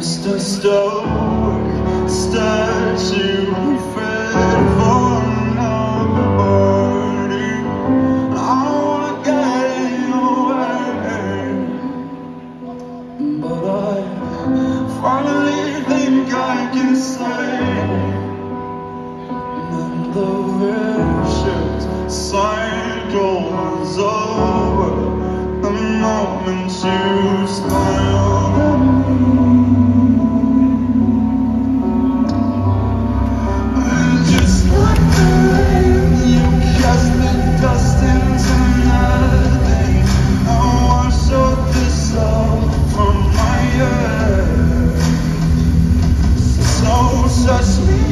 just a stone statue fit for nobody. I wanna get away, but I finally think I can say that the vicious cycle is over the moment you. Just me.